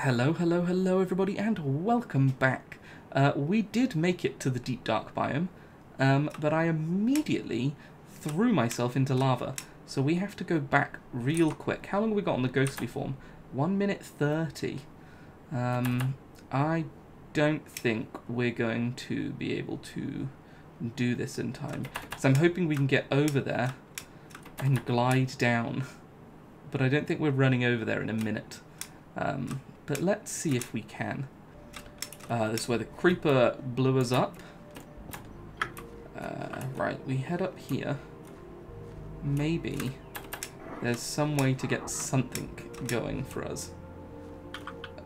Hello, hello, hello, everybody, and welcome back. Uh, we did make it to the deep dark biome, um, but I immediately threw myself into lava. So we have to go back real quick. How long have we got on the ghostly form? One minute thirty. Um, I don't think we're going to be able to do this in time. So I'm hoping we can get over there and glide down. But I don't think we're running over there in a minute. Um, but let's see if we can. Uh, this is where the creeper blew us up. Uh, right, we head up here. Maybe there's some way to get something going for us.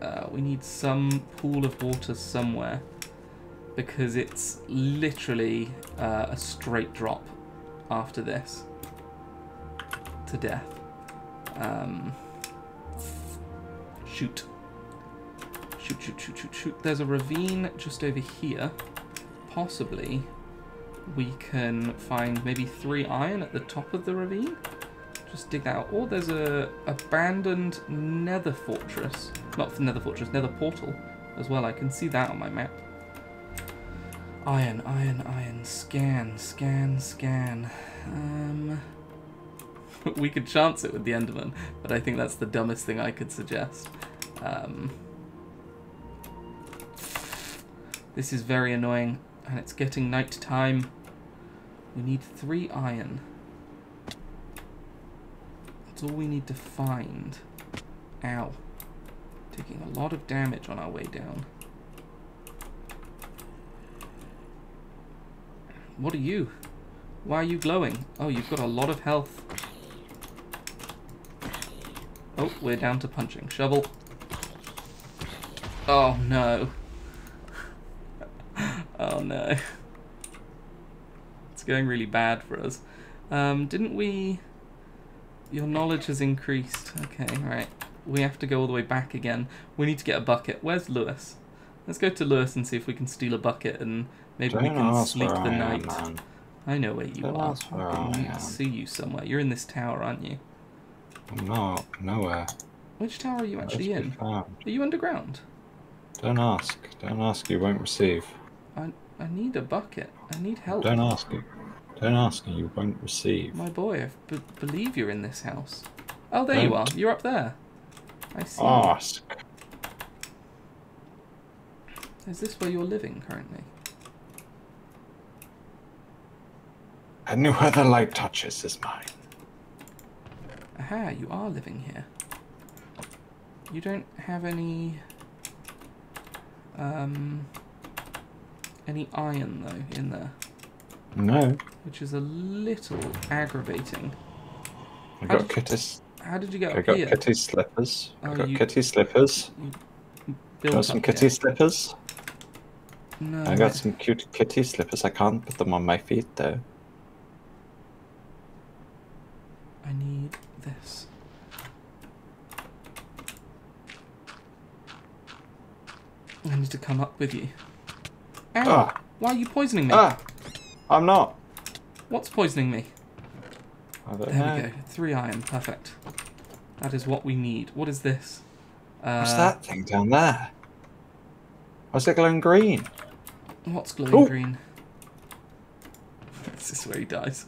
Uh, we need some pool of water somewhere because it's literally uh, a straight drop after this to death. Um, shoot. There's a ravine just over here. Possibly we can find maybe three iron at the top of the ravine. Just dig that out. Or there's a abandoned nether fortress. Not nether fortress, nether portal as well. I can see that on my map. Iron, iron, iron. Scan, scan, scan. Um, we could chance it with the Enderman, but I think that's the dumbest thing I could suggest. Um, this is very annoying, and it's getting night time. We need three iron. That's all we need to find. Ow. Taking a lot of damage on our way down. What are you? Why are you glowing? Oh, you've got a lot of health. Oh, we're down to punching. Shovel. Oh, no. Oh, no. It's going really bad for us. Um, didn't we... Your knowledge has increased. Okay, right. We have to go all the way back again. We need to get a bucket. Where's Lewis? Let's go to Lewis and see if we can steal a bucket and maybe Don't we can sleep the I night. Am, I know where you Don't are. I can I see you somewhere. You're in this tower, aren't you? I'm not. Nowhere. Which tower are you actually in? Are you underground? Don't ask. Don't ask. You won't receive. I I need a bucket. I need help. Don't ask. You. Don't ask. and You won't receive. My boy, I b- believe you're in this house. Oh, there you are. Don't. You're up there. I see. Ask. Is this where you're living currently? Anywhere the light touches is mine. Aha, you are living here. You don't have any... Um... Any iron, though, in there. No. Which is a little aggravating. I got did- kitty. How did you get I got here? kitty slippers. Oh, I got you- kitty slippers. Built Got some kitty slippers. No, I got some cute kitty slippers. I can't put them on my feet though. I need this. I need to come up with you. Ow! Ah. Why are you poisoning me? Ah! I'm not. What's poisoning me? I don't There know. we go. Three iron. Perfect. That is what we need. What is this? Uh, What's that thing down there? Why's it glowing green? What's glowing Oh. green? this is where he dies.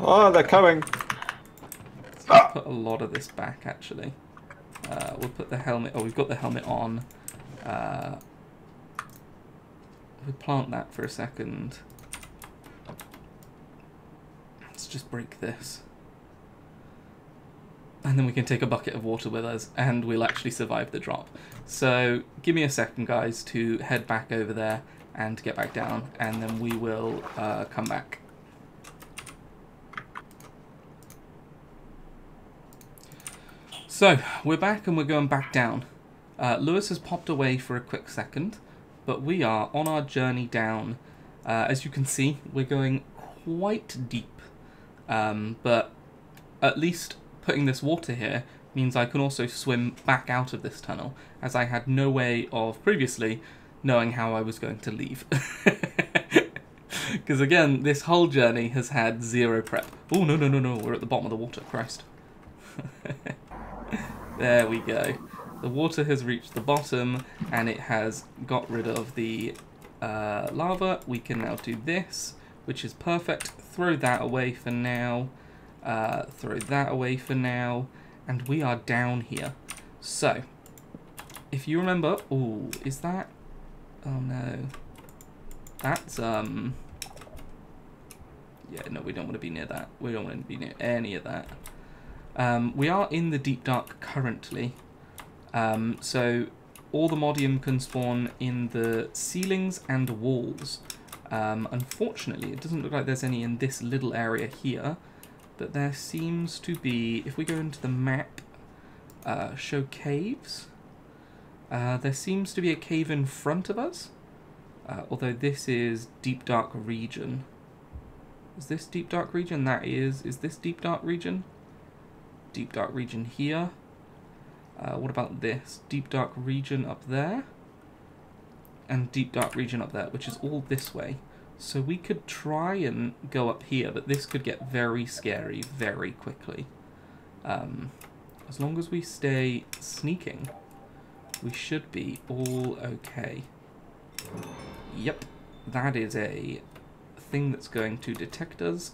Oh, they're coming. So we'll put a lot of this back, actually. Uh, we'll put the helmet... Oh, we've got the helmet on. Uh, we'll plant that for a second. Let's just break this. And then we can take a bucket of water with us, and we'll actually survive the drop. So, give me a second, guys, to head back over there and get back down, and then we will uh, come back. So, we're back and we're going back down. Uh, Lewis has popped away for a quick second, but we are on our journey down. Uh, as you can see, we're going quite deep, um, but at least putting this water here means I can also swim back out of this tunnel, as I had no way of previously knowing how I was going to leave. Because again, this whole journey has had zero prep. Oh, no, no, no, no, we're at the bottom of the water, Christ. There we go. The water has reached the bottom and it has got rid of the uh, lava. We can now do this, which is perfect. Throw that away for now. Uh, throw that away for now. And we are down here. So, if you remember... Oh, is that... Oh no. That's, um... Yeah, no, we don't want to be near that. We don't want to be near any of that. Um, we are in the Deep Dark currently. Um, so Allthemodium can spawn in the ceilings and walls. Um, unfortunately, it doesn't look like there's any in this little area here. But there seems to be, if we go into the map, uh, show caves. Uh, there seems to be a cave in front of us. Uh, although this is Deep Dark Region. Is this Deep Dark Region? That is. Is this Deep Dark Region? Deep Dark Region here. Uh, what about this? Deep Dark Region up there. And Deep Dark Region up there, which is all this way. So we could try and go up here, but this could get very scary very quickly. Um, as long as we stay sneaking, we should be all okay. Yep, that is a thing that's going to detect us.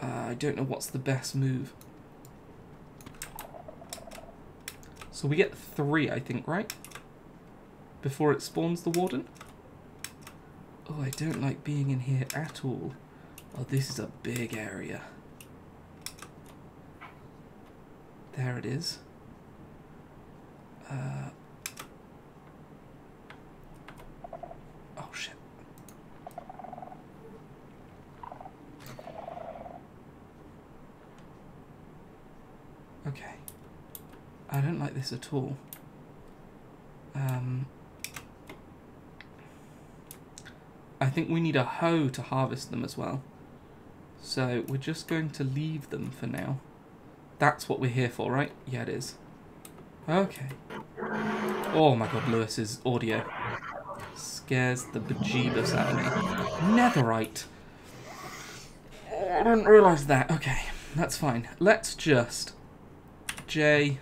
Uh, I don't know what's the best move. So we get three, I think, right? Before it spawns the warden? Oh, I don't like being in here at all. Oh, this is a big area. There it is. Uh, oh, shit. Okay. I don't like this at all. Um, I think we need a hoe to harvest them as well. So we're just going to leave them for now. That's what we're here for, right? Yeah, it is. Okay. Oh my god, Lewis's audio scares the bejeebus out of me. Netherite! I didn't realise that. Okay, that's fine. Let's just... J,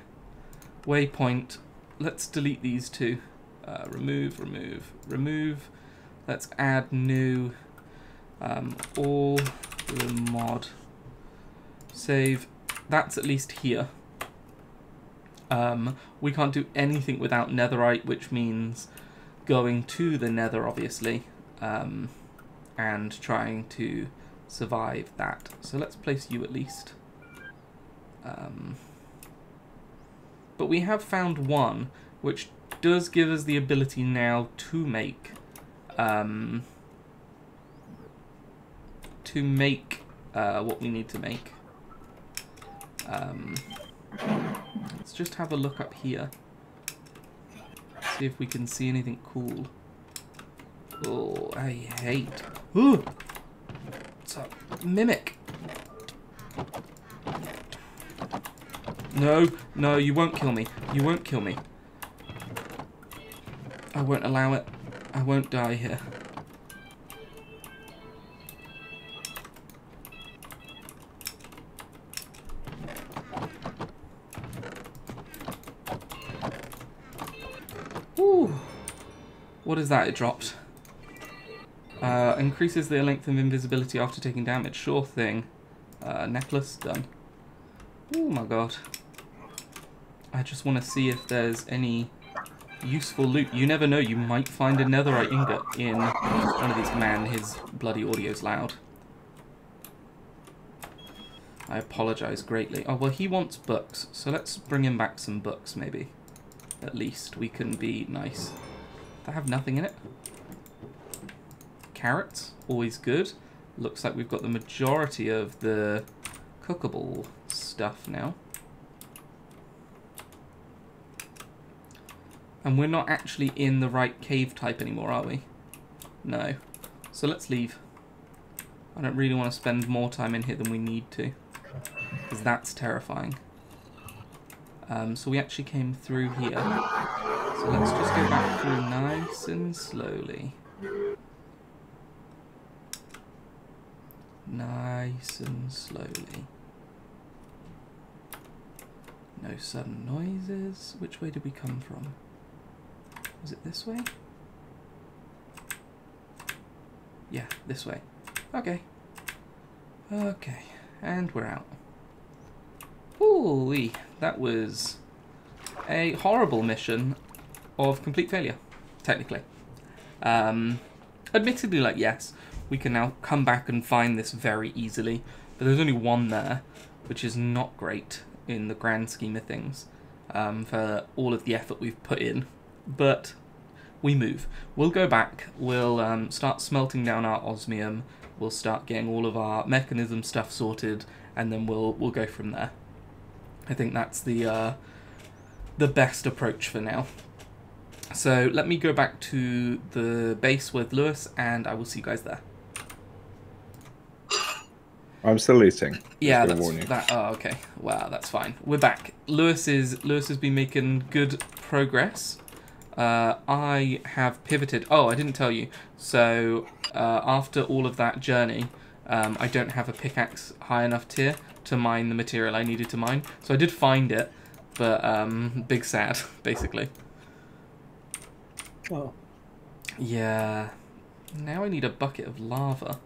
waypoint. Let's delete these two. Uh, remove, remove, remove. Let's add new. Um, all the mod. Save. That's at least here. Um, we can't do anything without netherite, which means going to the nether, obviously, um, and trying to survive that. So let's place you at least. Um, but we have found one, which does give us the ability now to make... Um, to make uh, what we need to make. Um, let's just have a look up here. See if we can see anything cool. Oh, I hate. Ooh! What's up? Mimic! No, no, you won't kill me. You won't kill me. I won't allow it. I won't die here. Ooh. What is that? It dropped. Uh, increases the length of invisibility after taking damage. Sure thing. Uh, necklace, done. Oh my god. I just want to see if there's any useful loot. You never know, you might find a netherite ingot in one of these. Man, his bloody audio's loud. I apologise greatly. Oh, well, he wants books, so let's bring him back some books, maybe. At least we can be nice. They have nothing in it. Carrots, always good. Looks like we've got the majority of the cookable stuff now. And we're not actually in the right cave type anymore, are we? No. So let's leave. I don't really want to spend more time in here than we need to. Because that's terrifying. Um, so we actually came through here. So let's just go back through nice and slowly. Nice and slowly. No sudden noises. Which way did we come from? Was it this way? Yeah, this way. Okay. Okay, and we're out. Ooh, that was a horrible mission of complete failure, technically. Um, admittedly, like, yes, we can now come back and find this very easily, but there's only one there, which is not great in the grand scheme of things um, for all of the effort we've put in. But we move. We'll go back, we'll um, start smelting down our osmium, we'll start getting all of our Mekanism stuff sorted, and then we'll we'll go from there. I think that's the uh, the best approach for now. So let me go back to the base with Lewis, and I will see you guys there. I'm still eating. Yeah, that's that. Oh, okay. Wow, that's fine. We're back. Lewis is Lewis has been making good progress. Uh, I have pivoted. Oh, I didn't tell you. So uh, after all of that journey, um, I don't have a pickaxe high enough tier to mine the material I needed to mine. So I did find it, but um, big sad, basically. Oh. Yeah. Now I need a bucket of lava,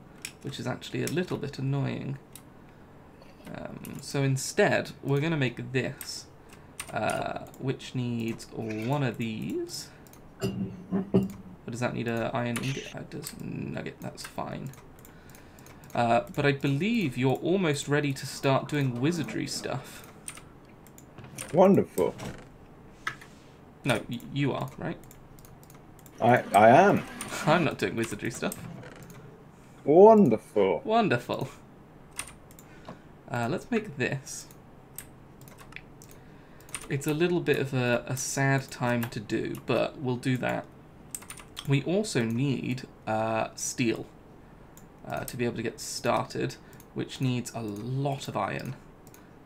which is actually a little bit annoying. Um, so instead, we're going to make this, uh, which needs one of these. Or does that need a iron ingot? That does nugget, that's fine. Uh, but I believe you're almost ready to start doing wizardry stuff. Wonderful. No, y- you are, right? I I am. I'm not doing wizardry stuff. Wonderful. Wonderful. Uh, let's make this. It's a little bit of a, a sad time to do, but we'll do that. We also need uh, steel uh, to be able to get started, which needs a lot of iron,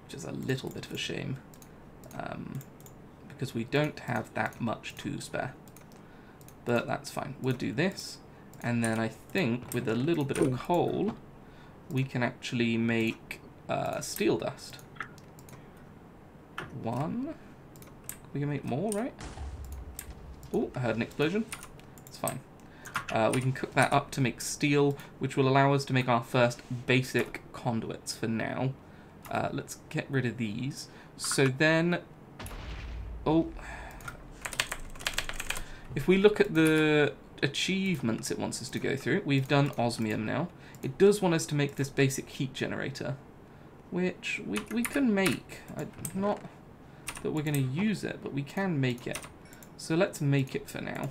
which is a little bit of a shame, um, because we don't have that much to spare. But that's fine. We'll do this, and then I think with a little bit of coal, we can actually make uh, steel dust. One. We can make more, right? Oh, I heard an explosion. It's fine. Uh, we can cook that up to make steel, which will allow us to make our first basic conduits for now. Uh, let's get rid of these. So then... Oh. If we look at the achievements it wants us to go through, we've done osmium now. It does want us to make this basic heat generator, which we, we can make. I, not that we're going to use it, but we can make it. So let's make it for now.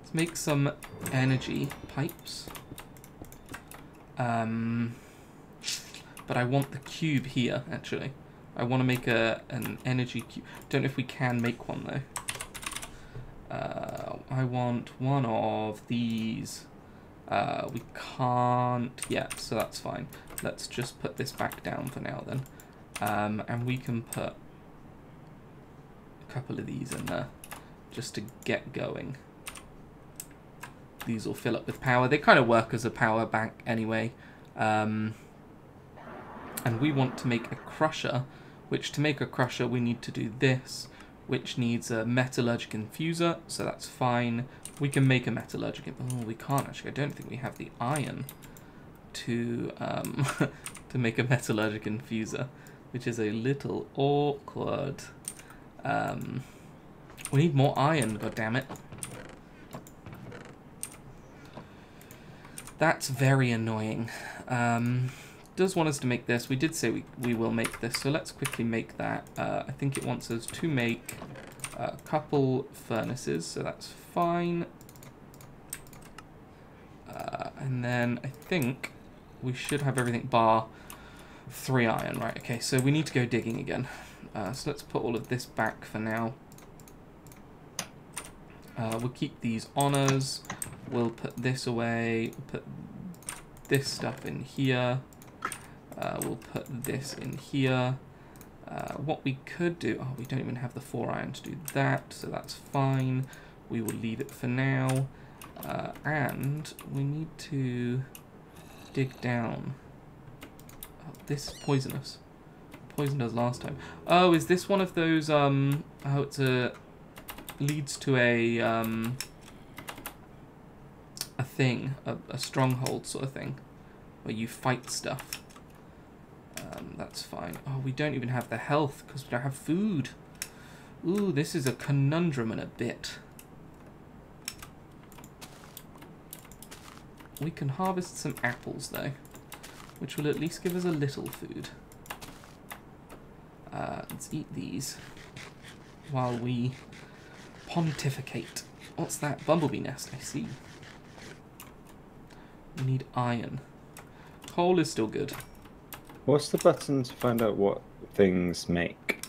Let's make some energy pipes. Um, but I want the cube here, actually. I want to make a an energy cube. Don't know if we can make one, though. Uh, I want one of these. Uh, we can't yet, so that's fine. Let's just put this back down for now then. Um, and we can put a couple of these in there just to get going. These will fill up with power. They kind of work as a power bank anyway. Um, and we want to make a crusher, which to make a crusher we need to do this, which needs a metallurgic infuser, so that's fine. We can make a metallurgic, oh we can't actually, I don't think we have the iron to, um, to make a metallurgic infuser, which is a little awkward. Um, we need more iron, god damn it. That's very annoying. Um, does want us to make this. We did say we, we will make this, so let's quickly make that. Uh, I think it wants us to make a couple furnaces, so that's fine. Uh, and then I think we should have everything bar three iron, right? Okay, so we need to go digging again. Uh, so let's put all of this back for now. Uh, we'll keep these honors. We'll put this away. We'll put this stuff in here. Uh, we'll put this in here. Uh, what we could do... Oh, we don't even have the 4 iron to do that, so that's fine. We will leave it for now. Uh, and we need to dig down. Oh, this is poisonous. poisoned us last time. Oh, is this one of those, um, how it's a, leads to a, um, a thing, a, a stronghold sort of thing, where you fight stuff. Um, that's fine. Oh, we don't even have the health because we don't have food. Ooh, this is a conundrum in a bit. We can harvest some apples though, which will at least give us a little food. Uh, let's eat these while we pontificate. What's that? Bumblebee nest, I see. We need iron. Coal is still good. What's the button to find out what things make?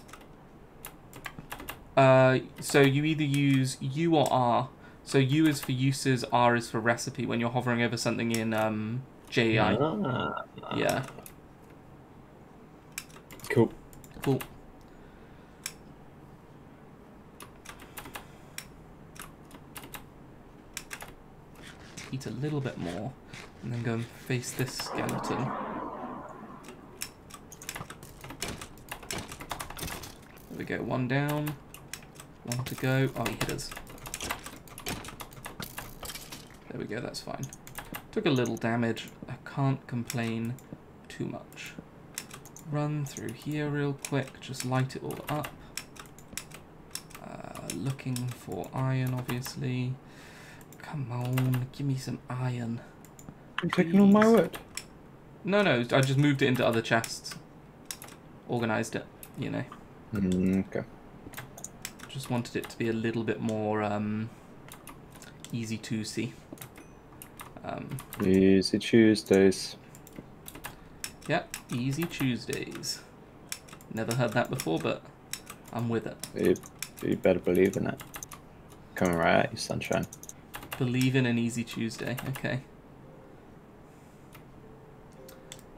Uh, so you either use U or R. So U is for uses, R is for recipe when you're hovering over something in um, JEI. Ah, Yeah, cool. cool. Eat a little bit more, and then go and face this skeleton. There we go, one down, one to go. Oh, he hit us. There we go, that's fine. Took a little damage. I can't complain too much. Run through here real quick, just light it all up. Uh, looking for iron, obviously. Come on, give me some iron. I'm taking all my Please. wood? No, no, I just moved it into other chests. Organised it, you know. Mm, okay. Just wanted it to be a little bit more um, easy to see. Um, Easy Tuesdays. Yep, easy Tuesdays. Never heard that before, but I'm with it. You, you better believe in it. Coming right at you, sunshine. Believe in an easy Tuesday. Okay.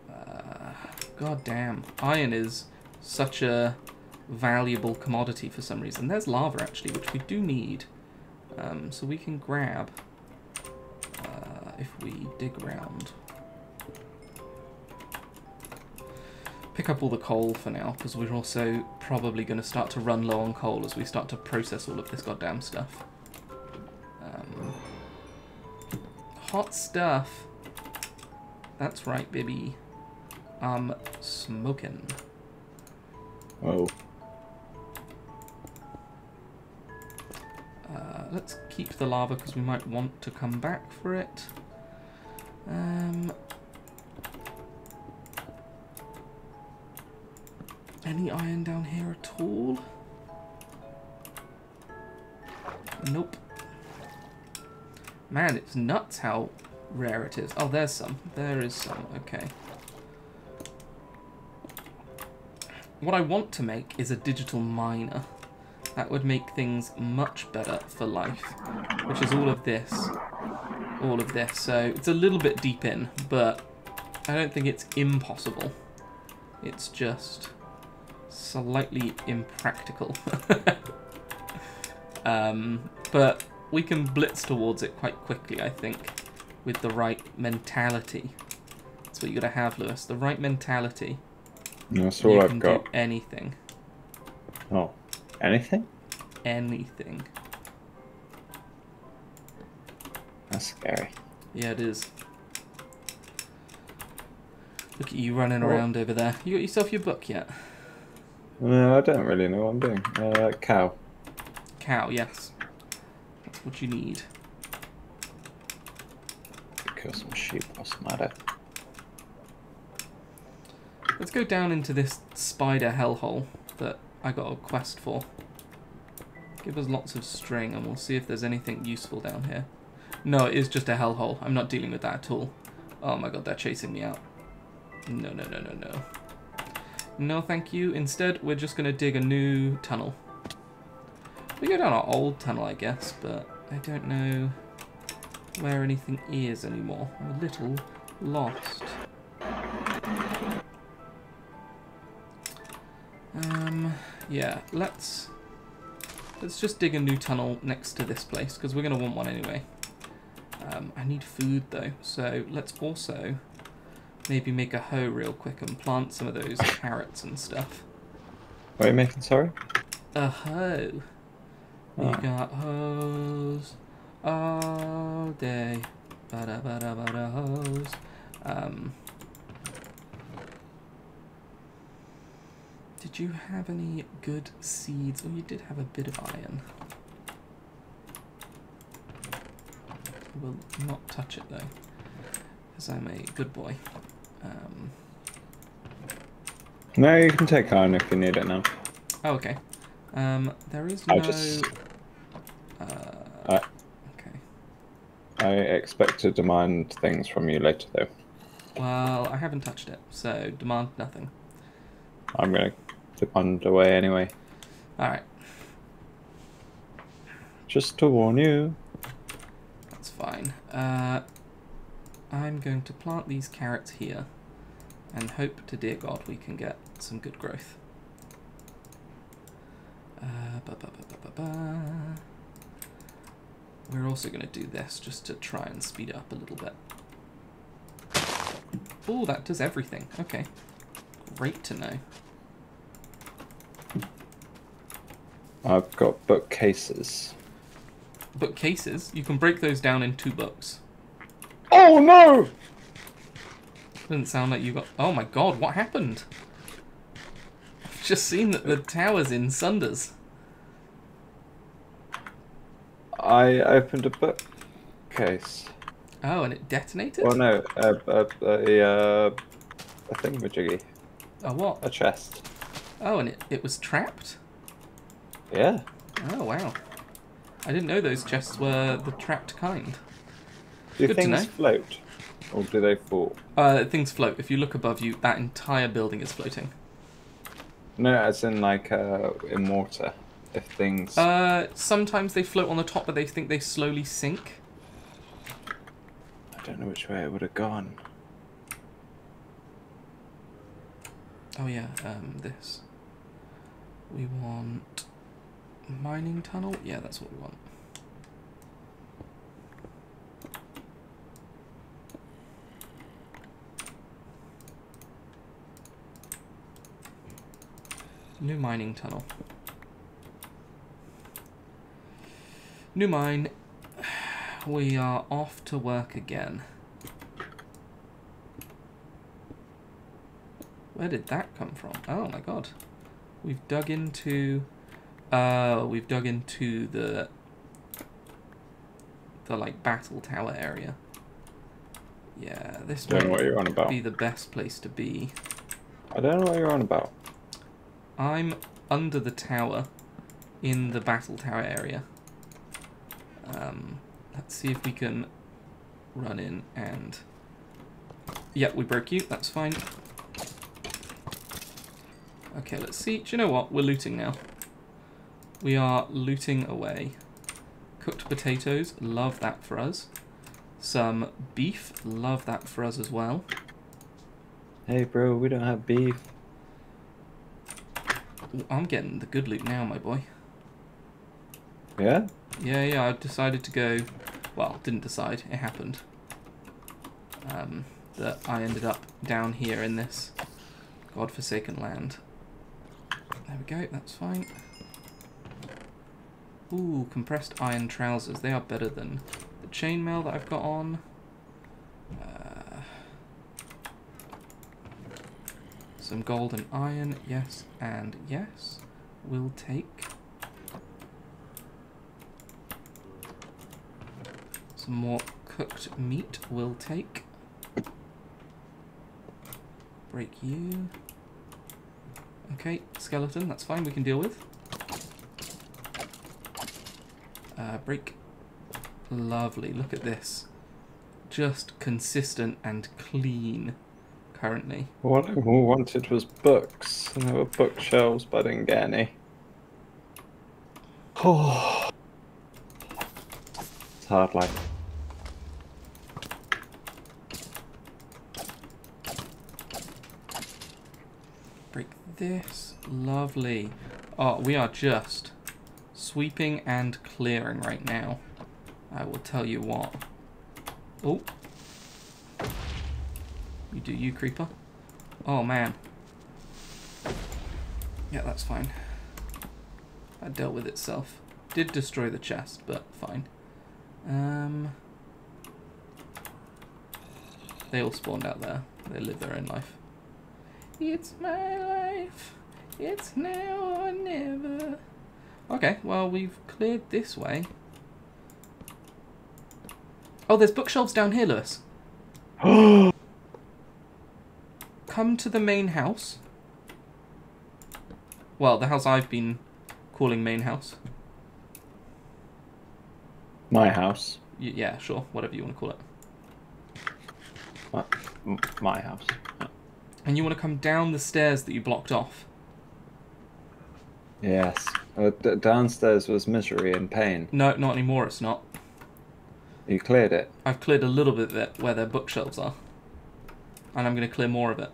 Uh, God damn. Iron is such a valuable commodity for some reason. There's lava, actually, which we do need. Um, so we can grab if we dig around. Pick up all the coal for now, because we're also probably going to start to run low on coal as we start to process all of this goddamn stuff. Um, hot stuff. That's right, baby. I'm smoking. Oh, Uh, let's keep the lava because we might want to come back for it. Um, any iron down here at all? Nope. Man, it's nuts how rare it is. Oh, there's some. There is some. Okay. What I want to make is a digital miner. That would make things much better for life, which is all of this. All of this. So it's a little bit deep in, but I don't think it's impossible. It's just slightly impractical. um, but we can blitz towards it quite quickly, I think, with the right mentality. That's what you gotta have, Lewis. The right mentality. that's you all can I've got. do anything. Oh, anything? Anything. That's scary. Yeah, it is. Look at you running Oh. around over there. You got yourself your book yet? No, I don't really know what I'm doing. Uh, cow. Cow, yes. That's what you need. Kill some sheep. What's the matter? Let's go down into this spider hellhole that I got a quest for. Give us lots of string and we'll see if there's anything useful down here. No, it is just a hellhole. I'm not dealing with that at all. Oh my god, they're chasing me out. No, no, no, no, no. No, thank you. Instead, we're just going to dig a new tunnel. We go down our old tunnel, I guess, but I don't know where anything is anymore. I'm a little lost. Um, yeah, let's let's just dig a new tunnel next to this place because we're gonna want one anyway. Um, I need food though, so let's also maybe make a hoe real quick and plant some of those carrots and stuff. What are you making, sorry? A hoe. We Oh. got hoes all day. Bada bada bada hoes. Um. Did you have any good seeds? Oh, you did have a bit of iron. I will not touch it though, because I'm a good boy. Um, No, you can take iron if you need it now. oh, okay. Um, there is no. I just- Uh, I- okay. I expect to demand things from you later, though. Well, I haven't touched it, so demand nothing. I'm gonna demand away anyway. Alright, Just to warn you. Fine. Uh, I'm going to plant these carrots here and hope to dear God we can get some good growth. Uh, ba, ba, ba. We're also going to do this just to try and speed up a little bit. Oh, that does everything. Okay. Great to know. I've got bookcases. Bookcases, you can break those down in two books. Oh no! Doesn't sound like you got. Oh my god, what happened? I've just seen that the tower's in sunders. I opened a bookcase. Oh, and it detonated? Well, no, a, a, a, uh, a thingamajiggy. Oh, what? A chest. Oh, and it, it was trapped? Yeah. Oh, wow. I didn't know those chests were the trapped kind. Do Good to things know. float? Or do they fall? Uh, things float. If you look above you, that entire building is floating. No, as in like uh, in water. If things. Uh, sometimes they float on the top, but they think they slowly sink. I don't know which way it would have gone. Oh yeah, um, this. We want mining tunnel. Yeah, that's what we want. New mining tunnel. New mine. We are off to work again. Where did that come from? Oh my god. We've dug into uh we've dug into the the like battle tower area. Yeah, this Don't know what might you're on about. be the best place to be. I don't know what you're on about. I'm under the tower in the battle tower area. Um, let's see if we can run in and. Yep, we broke you. That's fine. Okay, let's see. Do you know what? We're looting now. We are looting away. Cooked potatoes, love that for us. Some beef, love that for us as well. Hey, bro, we don't have beef. Ooh, I'm getting the good loot now, my boy. Yeah? Yeah, yeah, I decided to go. Well, didn't decide, it happened. Um, that I ended up down here in this godforsaken land. There we go, that's fine. Ooh, compressed iron trousers. They are better than the chainmail that I've got on. Uh, some and iron, yes, and yes. We'll take. Some more cooked meat we'll take. Break you. Okay, skeleton, that's fine, we can deal with. Uh, break. Lovely, look at this. Just consistent and clean currently. What I wanted was books, and there were bookshelves, but I didn't get any. Oh. It's hard life. Break this. Lovely. Oh, we are just sweeping and clearing right now. I will tell you what. Oh. You do you, creeper. Oh man. Yeah, that's fine. That dealt with itself. Did destroy the chest, but fine. Um, they all spawned out there. They live their own life. It's my life. It's now or never. Okay, well, we've cleared this way. Oh, there's bookshelves down here, Lewis. Come to the main house. Well, the house I've been calling main house. My house. Y- yeah, sure, whatever you want to call it. My, my house. And you want to come down the stairs that you blocked off. Yes. D- downstairs was misery and pain. No, not anymore, it's not. You cleared it. I've cleared a little bit of it where their bookshelves are. And I'm going to clear more of it.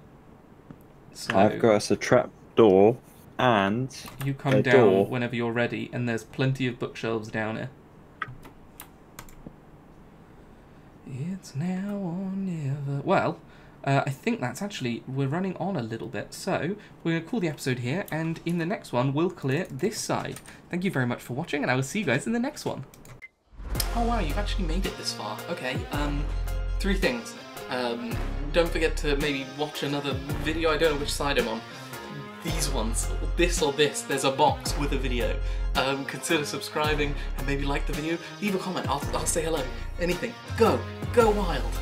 So I've got us a trap door and you come down door. whenever you're ready, and there's plenty of bookshelves down here. It's now or never. Well, uh, I think that's actually we're running on a little bit, so we're going to call the episode here, and in the next one we'll clear this side. Thank you very much for watching, and I will see you guys in the next one. Oh wow, you've actually made it this far. Okay, um, three things. Um, don't forget to maybe watch another video. I don't know which side I'm on. These ones, this or this. There's a box with a video. Um, consider subscribing and maybe like the video. Leave a comment. I'll, I'll say hello. Anything. Go. Go wild.